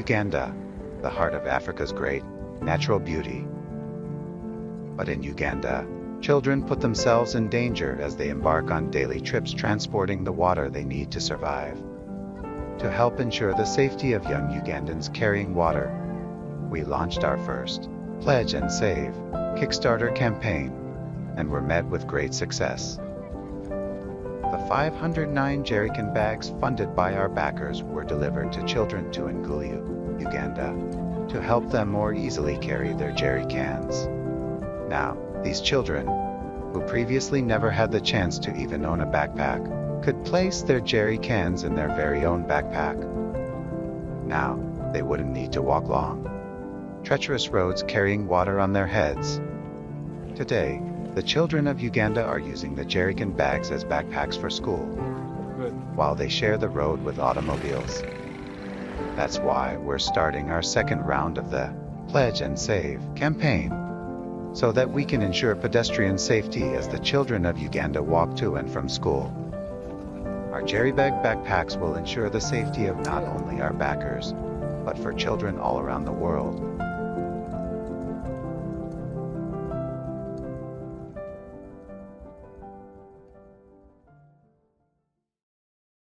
Uganda, the heart of Africa's great natural beauty. But in Uganda, children put themselves in danger as they embark on daily trips transporting the water they need to survive. To help ensure the safety of young Ugandans carrying water, we launched our first Pledge and Save Kickstarter campaign and were met with great success. The 509 jerrycan bags funded by our backers were delivered to children to Nguyu, Uganda, to help them more easily carry their jerry cans. Now, these children, who previously never had the chance to even own a backpack, could place their jerry cans in their very own backpack. Now, they wouldn't need to walk long, treacherous roads carrying water on their heads. Today, the children of Uganda are using the jerrycan bags as backpacks for school, Good. while they share the road with automobiles. That's why we're starting our second round of the Pledge and Save campaign, so that we can ensure pedestrian safety as the children of Uganda walk to and from school. Our jerry bag backpacks will ensure the safety of not only our backers, but for children all around the world.